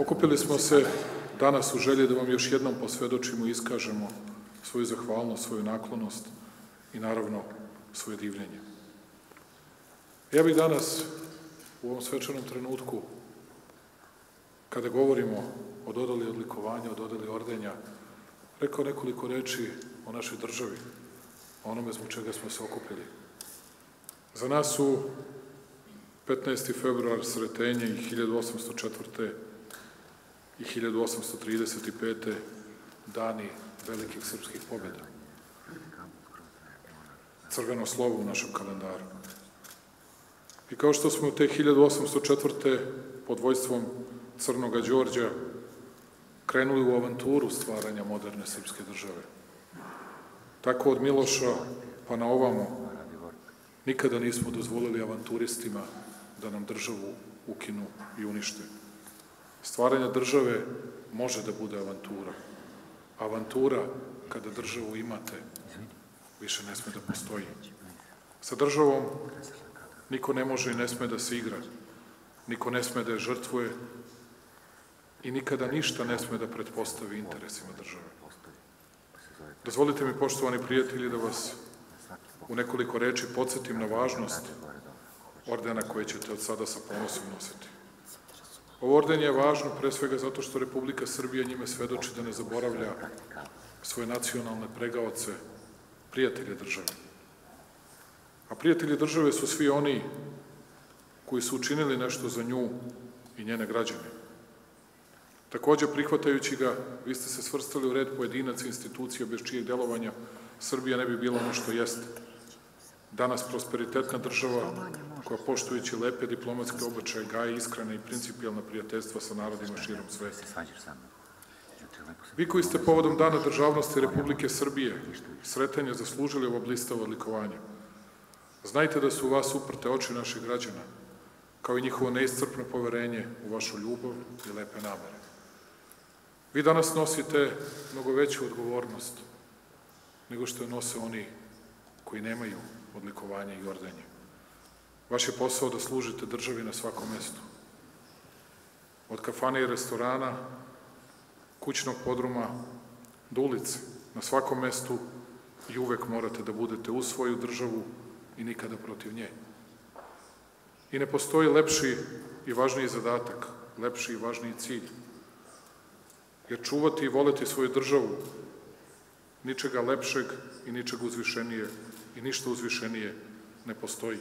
Okupili smo se danas u želji da vam još jednom posvedočimo i iskažemo svoju zahvalnost, svoju naklonost i naravno svoje divljenje. Ja bih danas u ovom svečanom trenutku, kada govorimo o dodali odlikovanja, o dodali ordenja, rekao nekoliko reči o našoj državi, o onome zbog čega smo se okupili. Za nas su 15. februar Sretenje i 1804. i 1835. dani velikih srpskih pobjeda. Crveno slovo u našem kalendaru. I kao što smo te 1804. pod vojstvom Crnoga Đorđa krenuli u avanturu stvaranja moderne srpske države. Tako od Miloša pa na ovamo nikada nismo dozvolili avanturistima da nam državu ukinu i unište. Stvaranje države može da bude avantura. Avantura, kada državu imate, više ne sme da postoji. Sa državom niko ne može i ne sme da se igra. Niko ne sme da je žrtvuje i nikada ništa ne sme da pretpostavi interesima države. Dozvolite mi, poštovani prijatelji, da vas u nekoliko reči podsjetim na važnost ordena koje ćete od sada sa ponosom nositi. Ovo orden je važno pre svega zato što Republika Srbija njime svedoči da ne zaboravlja svoje nacionalne pregaoce, prijatelje države. A prijatelji države su svi oni koji su učinili nešto za nju i njene građane. Takođe, prihvatajući ga, vi ste se svrstali u red pojedinaca institucija bez čijeg delovanja Srbija ne bi bila ono što jeste. Danas prosperitetna država koja poštujući lepe diplomatske obačaje gaje iskrene i principijalna prijateljstva sa narodima širom sveta. Vi koji ste povodom Dana državnosti Republike Srbije sretanje zaslužili ovo blistavo odlikovanje, znajte da su u vas uprte oči naših građana, kao i njihovo neiscrpno poverenje u vašu ljubav i lepe namere. Vi danas nosite mnogo veću odgovornost nego što je nose oni koji nemaju odlikovanje i ordenje. Vaš je posao da služite državi na svakom mestu. Od kafane i restorana, kućnog podruma do ulice, na svakom mestu i uvek morate da budete u svoju državu i nikada protiv nje. I ne postoji lepši i važniji zadatak, lepši i važniji cilj. Jer čuvati i voleti svoju državu ničega lepšeg i ničega uzvišenije i ništa uzvišenije ne postoji.